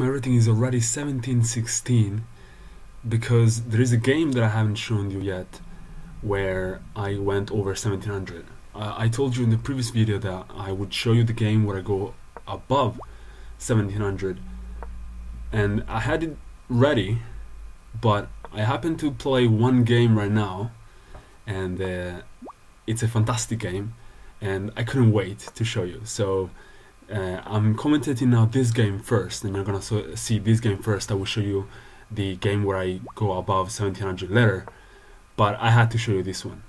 my rating is already 1716 because there is a game that I haven't shown you yet where I went over 1700. Uh, I told you in the previous video that I would show you the game where I go above 1700 and I had it ready but I happen to play one game right now and uh, it's a fantastic game and I couldn't wait to show you so uh, I'm commentating now this game first and you're gonna so see this game first. I will show you the game where I go above 1700 later but I had to show you this one.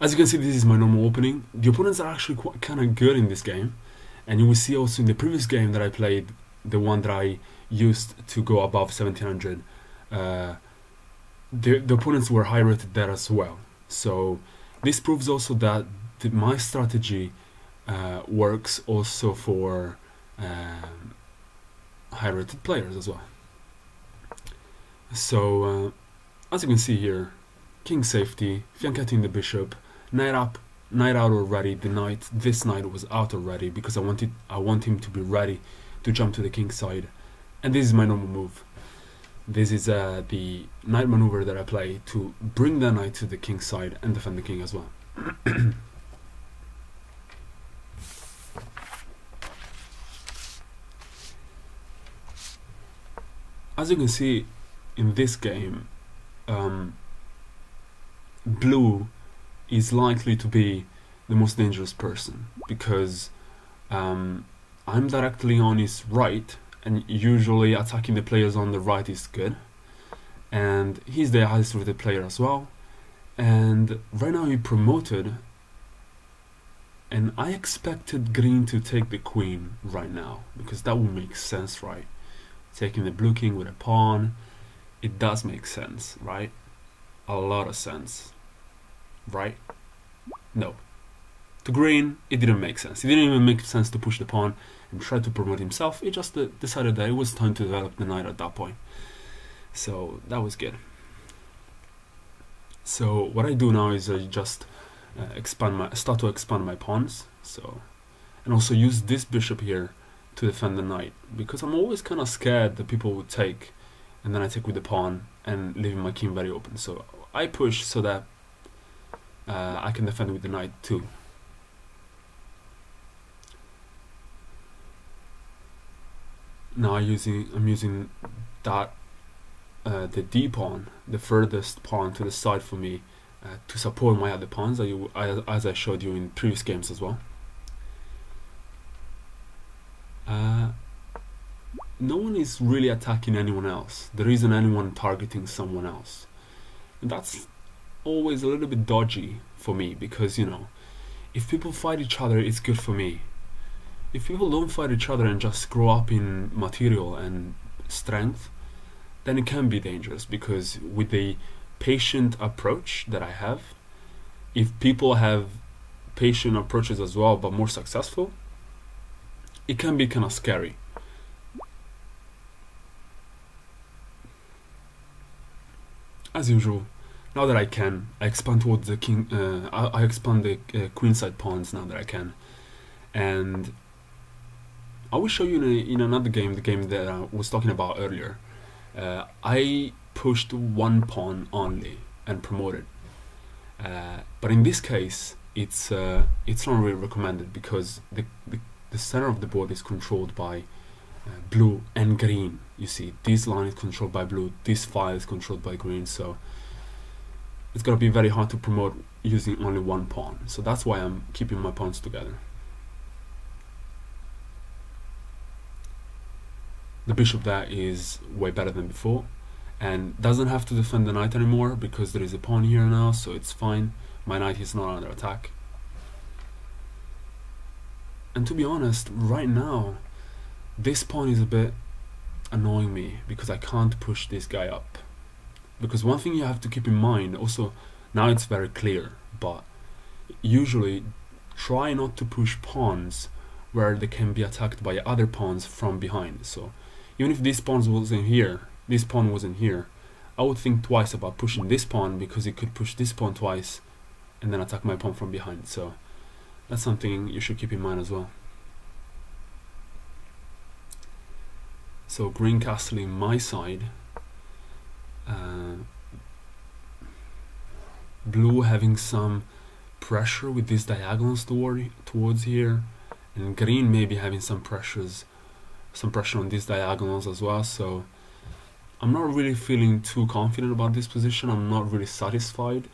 As you can see this is my normal opening. The opponents are actually quite kind of good in this game and you will see also in the previous game that I played the one that I used to go above 1700 uh, the, the opponents were high rated there as well. So this proves also that the, my strategy uh, works also for um, high rated players as well. So uh, as you can see here king safety fianchetting the bishop knight up knight out already the knight this knight was out already because I wanted I want him to be ready to jump to the king side. And this is my normal move. This is uh, the knight maneuver that I play to bring the knight to the king side and defend the king as well as you can see in this game um, blue is likely to be the most dangerous person because um, I'm directly on his right and usually attacking the players on the right is good. And he's the highest rated player as well. And right now he promoted and I expected green to take the queen right now because that would make sense right taking the blue king with a pawn it does make sense right? A lot of sense right? No. To green it didn't make sense. It didn't even make sense to push the pawn and try to promote himself. He just uh, decided that it was time to develop the knight at that point. So that was good. So what I do now is I just uh, expand my start to expand my pawns. So and also use this bishop here to defend the knight because I'm always kind of scared that people would take and then I take with the pawn and leaving my king very open. So I push so that uh, I can defend with the knight too. Now I'm using I'm using that uh, the d pawn the furthest pawn to the side for me uh, to support my other pawns as I showed you in previous games as well uh, no one is really attacking anyone else. There isn't anyone targeting someone else. And that's always a little bit dodgy for me because, you know, if people fight each other, it's good for me. If people don't fight each other and just grow up in material and strength, then it can be dangerous because with the patient approach that I have, if people have patient approaches as well but more successful, it can be kind of scary. As usual, now that I can, I expand towards the king. Uh, I, I, expand the uh, queenside pawns now that I can, and I will show you in, a, in another game, the game that I was talking about earlier. Uh, I pushed one pawn only and promoted, uh, but in this case, it's uh, it's not really recommended because the, the the center of the board is controlled by uh, blue and green you see. This line is controlled by blue this file is controlled by green so it's gonna be very hard to promote using only one pawn. So that's why I'm keeping my pawns together. The bishop there is way better than before and doesn't have to defend the knight anymore because there is a pawn here now so it's fine. My knight is not under attack. And to be honest, right now, this pawn is a bit annoying me because I can't push this guy up. Because one thing you have to keep in mind, also, now it's very clear, but usually try not to push pawns where they can be attacked by other pawns from behind. So even if this pawn wasn't here, this pawn wasn't here, I would think twice about pushing this pawn because it could push this pawn twice and then attack my pawn from behind. So that's something you should keep in mind as well. So green Castle in my side. Uh, blue having some pressure with these diagonals toward towards here, and green maybe having some pressures, some pressure on these diagonals as well. So I'm not really feeling too confident about this position. I'm not really satisfied.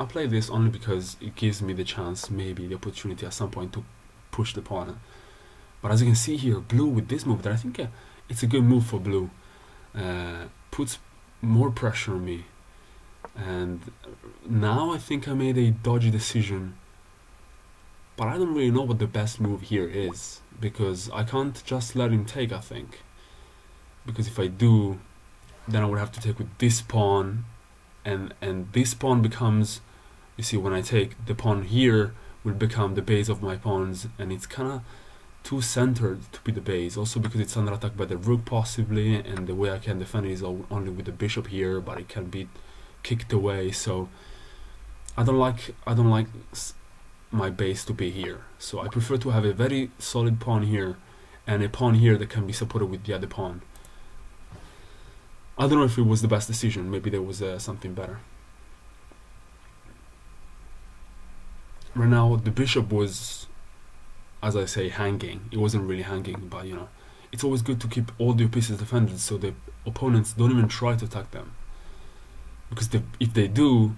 I play this only because it gives me the chance, maybe the opportunity at some point to push the pawn. But as you can see here, blue with this move, that I think uh, it's a good move for blue. Uh, puts more pressure on me. And now I think I made a dodgy decision. But I don't really know what the best move here is. Because I can't just let him take, I think. Because if I do, then I would have to take with this pawn. And, and this pawn becomes you see when I take the pawn here will become the base of my pawns and it's kind of too centered to be the base. Also because it's under attack by the rook possibly and the way I can defend it is only with the bishop here but it can be kicked away. So I don't like I don't like my base to be here. So I prefer to have a very solid pawn here and a pawn here that can be supported with the other pawn I don't know if it was the best decision. Maybe there was uh, something better right now the bishop was as I say hanging. It wasn't really hanging but you know it's always good to keep all your pieces defended so the opponents don't even try to attack them. Because they, if they do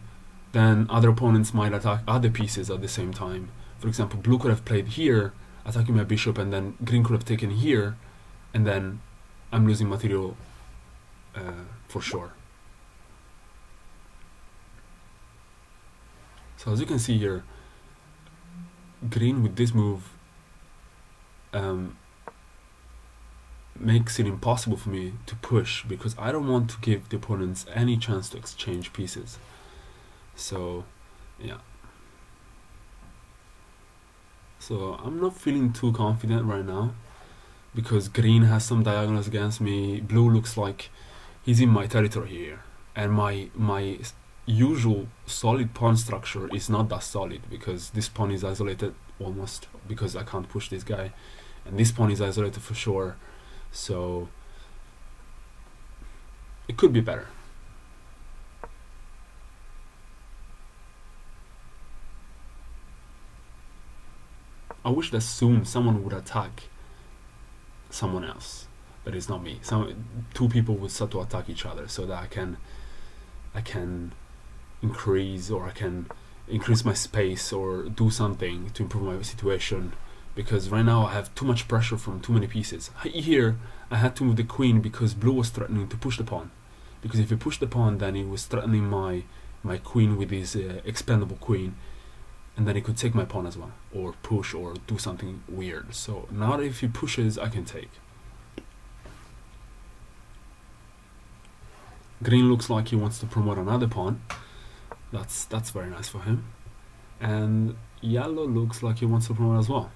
then other opponents might attack other pieces at the same time. For example blue could have played here attacking my bishop and then green could have taken here and then I'm losing material uh, for sure. So as you can see here green with this move um, makes it impossible for me to push because I don't want to give the opponents any chance to exchange pieces. So, yeah. So I'm not feeling too confident right now because green has some diagonals against me. Blue looks like he's in my territory here and my my usual solid pawn structure is not that solid because this pawn is isolated almost because I can't push this guy. And this pawn is isolated for sure. So it could be better. I wish that soon someone would attack someone else but it's not me. Some two people would start to attack each other so that I can I can increase or I can increase my space or do something to improve my situation. Because right now I have too much pressure from too many pieces. Here I had to move the queen because blue was threatening to push the pawn. Because if he pushed the pawn then he was threatening my my queen with his uh, expendable queen. And then he could take my pawn as well or push or do something weird. So now if he pushes I can take. Green looks like he wants to promote another pawn that's that's very nice for him. And yellow looks like he wants to promote as well.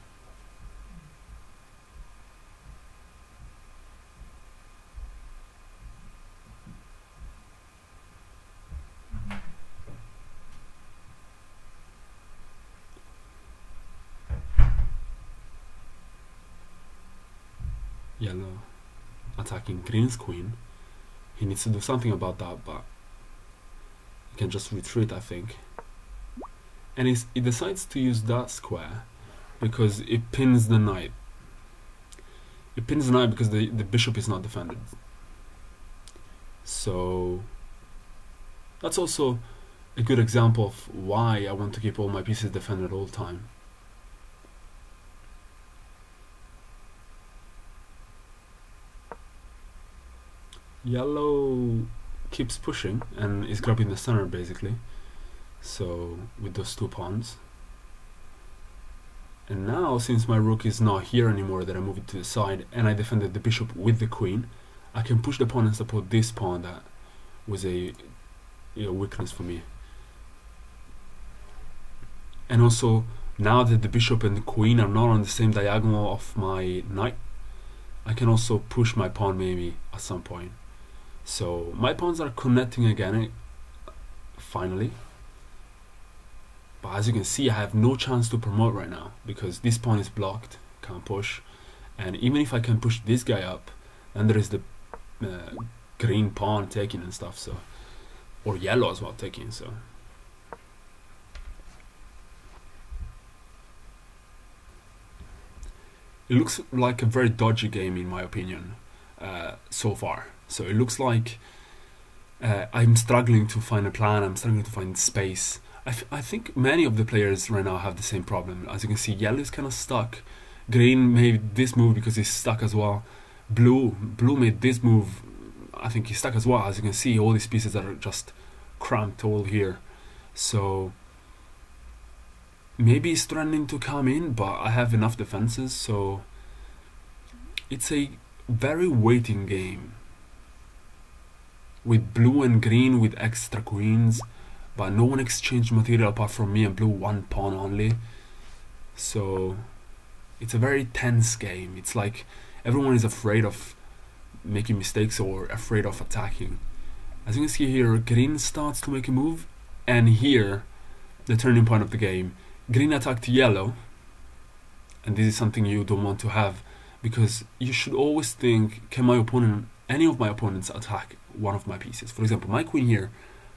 Yellow attacking green's queen. He needs to do something about that, but can just retreat I think. And it decides to use that square because it pins the knight. It pins the knight because the, the bishop is not defended. So that's also a good example of why I want to keep all my pieces defended all the time. Yellow keeps pushing and is grabbing the center basically. So with those two pawns. And now since my rook is not here anymore that I move it to the side and I defended the bishop with the queen I can push the pawn and support this pawn that was a, a weakness for me. And also now that the bishop and the queen are not on the same diagonal of my knight I can also push my pawn maybe at some point so my pawns are connecting again, finally. but as you can see I have no chance to promote right now because this pawn is blocked can't push. And even if I can push this guy up then there is the uh, green pawn taking and stuff so or yellow as well taking so. It looks like a very dodgy game in my opinion uh, so far so it looks like uh, I'm struggling to find a plan I'm struggling to find space. I, I think many of the players right now have the same problem. As you can see yellow is kind of stuck. Green made this move because he's stuck as well. Blue blue made this move I think he's stuck as well. As you can see all these pieces are just cramped all here. So maybe he's threatening to come in but I have enough defenses so it's a very waiting game with blue and green with extra queens but no one exchanged material apart from me and blue one pawn only. So it's a very tense game. It's like everyone is afraid of making mistakes or afraid of attacking. As you can see here green starts to make a move and here the turning point of the game. Green attacked yellow and this is something you don't want to have because you should always think can my opponent any of my opponents attack one of my pieces. For example my queen here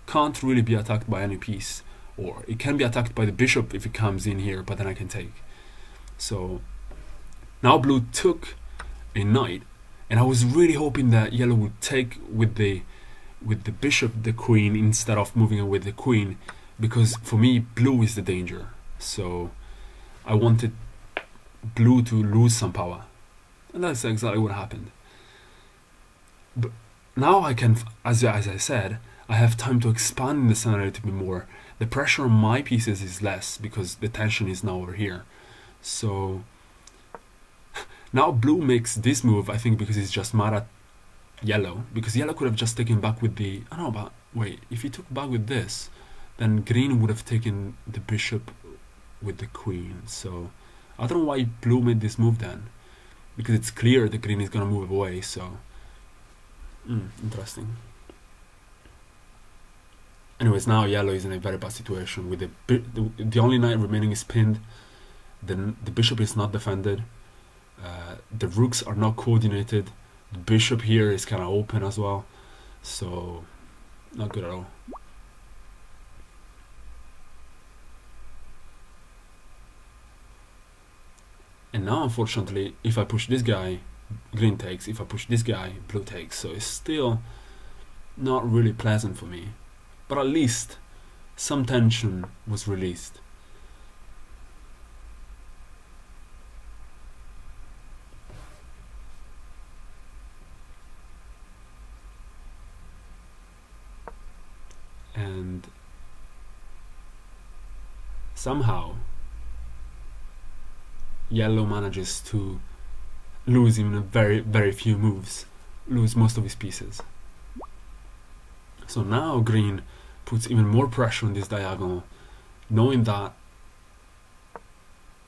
can't really be attacked by any piece or it can be attacked by the bishop if it comes in here but then I can take. So now blue took a knight and I was really hoping that yellow would take with the with the bishop the queen instead of moving away the queen because for me blue is the danger. So I wanted blue to lose some power. And that's exactly what happened. But now I can as, as I said I have time to expand the scenario to be more. The pressure on my pieces is less because the tension is now over here. So now blue makes this move I think because he's just mad at yellow because yellow could have just taken back with the I don't know but wait if he took back with this then green would have taken the bishop with the queen. So I don't know why blue made this move then because it's clear the green is gonna move away so mm, interesting. Anyways now yellow is in a very bad situation with the the, the only knight remaining is pinned. Then the bishop is not defended. Uh, the rooks are not coordinated. The bishop here is kind of open as well. So not good at all. And now unfortunately if I push this guy green takes if I push this guy blue takes. So it's still not really pleasant for me. But at least some tension was released. And somehow yellow manages to lose in a very very few moves lose most of his pieces. So now green puts even more pressure on this diagonal knowing that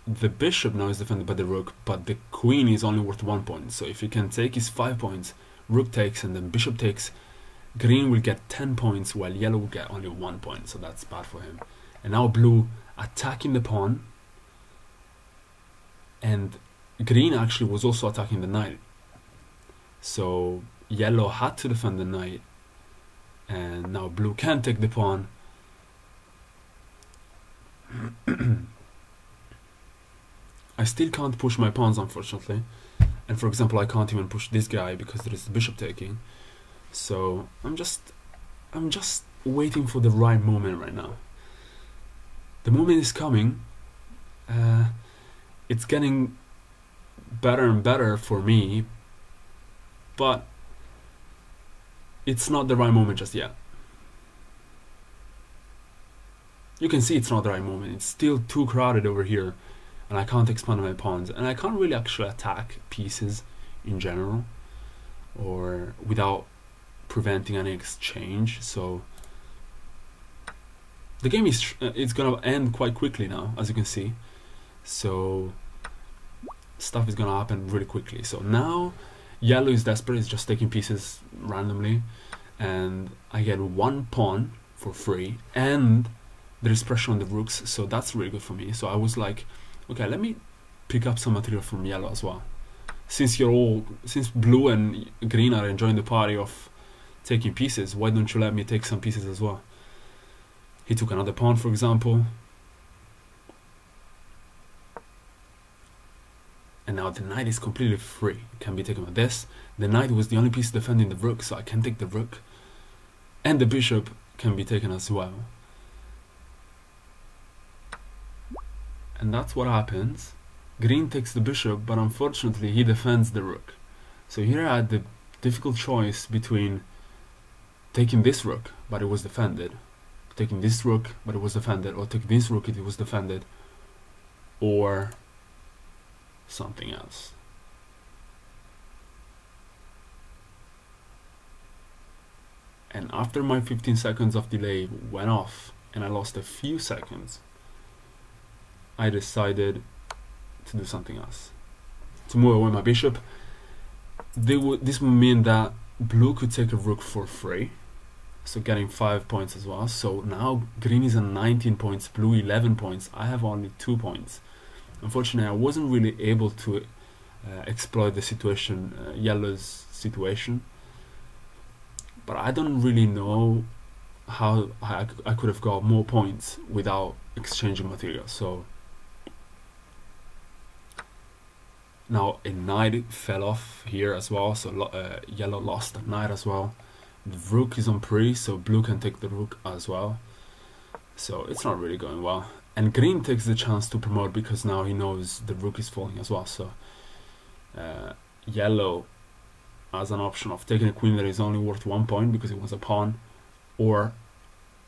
the bishop now is defended by the rook but the queen is only worth one point. So if he can take his five points rook takes and then bishop takes green will get 10 points while yellow will get only one point. So that's bad for him. And now blue attacking the pawn. And green actually was also attacking the knight so yellow had to defend the knight and now blue can take the pawn. I still can't push my pawns unfortunately. And for example I can't even push this guy because there is the bishop taking. So I'm just I'm just waiting for the right moment right now. The moment is coming. Uh, it's getting better and better for me but it's not the right moment just yet. You can see it's not the right moment. It's still too crowded over here and I can't expand my pawns and I can't really actually attack pieces in general or without preventing any exchange so the game is uh, it's gonna end quite quickly now as you can see. So stuff is gonna happen really quickly so now yellow is desperate it's just taking pieces randomly and I get one pawn for free and there is pressure on the rooks, so that's really good for me. So I was like, okay, let me pick up some material from yellow as well. Since you're all, since blue and green are enjoying the party of taking pieces, why don't you let me take some pieces as well? He took another pawn, for example. And now the knight is completely free. Can be taken with this. The knight was the only piece defending the rook, so I can take the rook. And the bishop can be taken as well. And that's what happens. Green takes the bishop, but unfortunately he defends the rook. So here I had the difficult choice between taking this rook, but it was defended, taking this rook, but it was defended, or taking this rook, if it was defended, or something else. And after my 15 seconds of delay went off and I lost a few seconds, I decided to do something else. To move away my bishop, would, this would mean that blue could take a rook for free, so getting 5 points as well. So now green is on 19 points, blue 11 points, I have only 2 points. Unfortunately, I wasn't really able to uh, exploit the situation, uh, yellow's situation but I don't really know how I, I could have got more points without exchanging material. So now a knight fell off here as well, so uh, yellow lost a knight as well. The rook is en prise, so blue can take the rook as well. So it's not really going well. And green takes the chance to promote because now he knows the rook is falling as well. So uh, yellow as an option of taking a queen that is only worth one point because it was a pawn or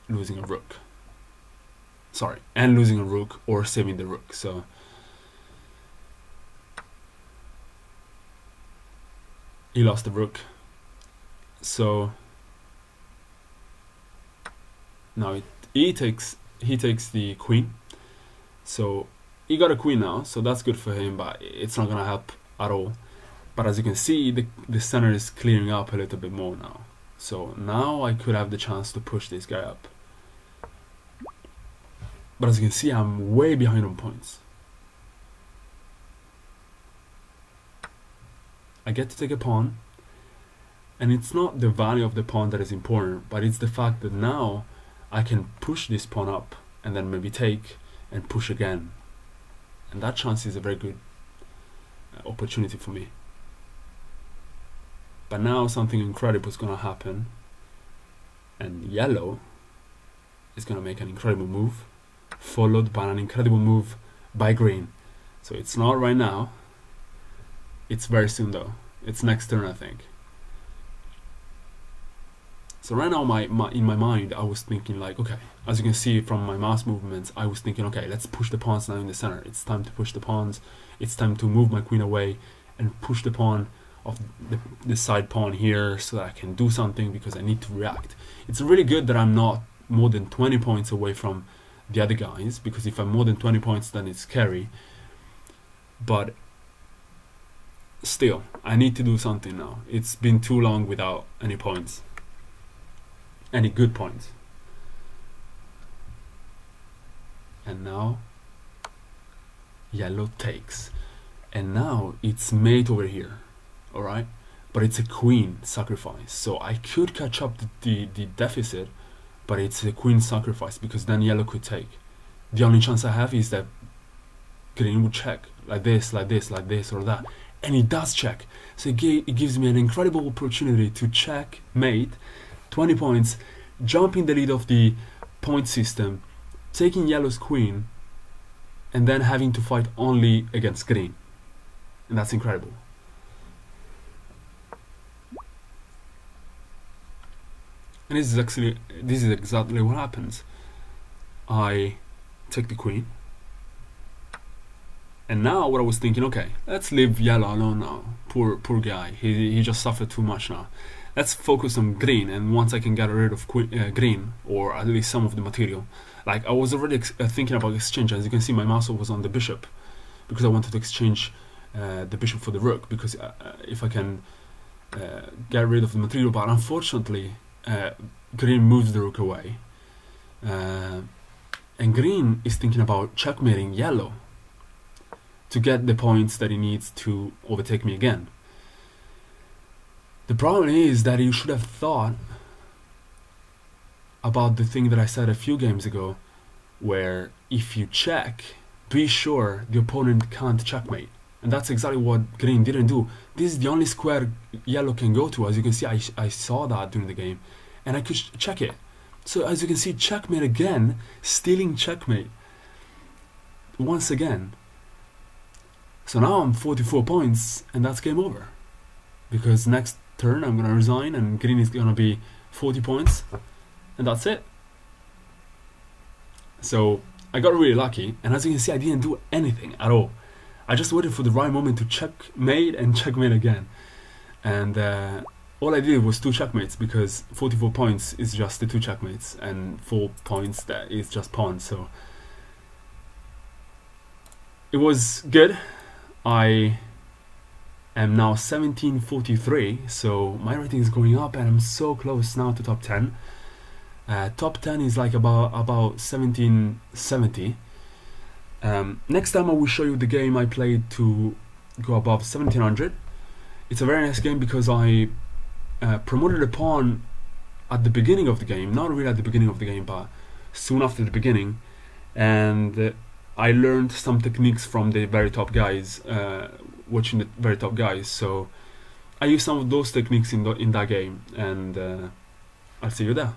losing a rook. Sorry and losing a rook or saving the rook. So he lost the rook. So now it, he takes he takes the queen. So he got a queen now so that's good for him but it's not gonna help at all. But as you can see the, the center is clearing up a little bit more now. So now I could have the chance to push this guy up. But as you can see I'm way behind on points. I get to take a pawn and it's not the value of the pawn that is important but it's the fact that now I can push this pawn up and then maybe take and push again and that chance is a very good uh, opportunity for me but now something incredible is going to happen. And yellow is going to make an incredible move, followed by an incredible move by green. So it's not right now. It's very soon though. It's next turn, I think. So right now, my, my in my mind, I was thinking like, okay, as you can see from my mouse movements, I was thinking, okay, let's push the pawns now in the center. It's time to push the pawns. It's time to move my queen away and push the pawn of the, the side pawn here so that I can do something because I need to react. It's really good that I'm not more than 20 points away from the other guys because if I'm more than 20 points then it's scary. But still, I need to do something now. It's been too long without any points. Any good points. And now yellow takes. And now it's mate over here all right? But it's a queen sacrifice. So I could catch up the, the, the deficit but it's a queen sacrifice because then yellow could take. The only chance I have is that green would check like this like this like this or that. And it does check. So it, it gives me an incredible opportunity to check mate 20 points jumping the lead of the point system taking yellow's queen and then having to fight only against green. And that's incredible. And this is actually this is exactly what happens. I take the queen. And now what I was thinking okay let's leave yellow alone now. Poor poor guy. He, he just suffered too much now let's focus on green and once I can get rid of uh, green or at least some of the material like I was already uh, thinking about exchange as you can see my mouse was on the bishop because I wanted to exchange uh, the bishop for the rook because uh, uh, if I can uh, get rid of the material but unfortunately Green moves the rook away. And green is thinking about checkmating yellow to get the points that he needs to overtake me again. The problem is that you should have thought about the thing that I said a few games ago, where if you check, be sure the opponent can't checkmate. And that's exactly what green didn't do. This is the only square yellow can go to. As you can see, I, I saw that during the game. And I could check it. So as you can see, checkmate again, stealing checkmate. Once again. So now I'm 44 points, and that's game over. Because next turn I'm gonna resign, and green is gonna be 40 points, and that's it. So I got really lucky, and as you can see, I didn't do anything at all. I just waited for the right moment to checkmate and checkmate again. And uh, all I did was two checkmates because 44 points is just the two checkmates, and 4 points that is just pawns. So it was good. I am now 1743, so my rating is going up, and I'm so close now to top 10. Uh, top 10 is like about about 1770. Um, next time I will show you the game I played to go above 1700. It's a very nice game because I uh, promoted a pawn at the beginning of the game, not really at the beginning of the game, but soon after the beginning, and I learned some techniques from the very top guys, uh, watching the very top guys. So I use some of those techniques in the, in that game, and uh, I'll see you there.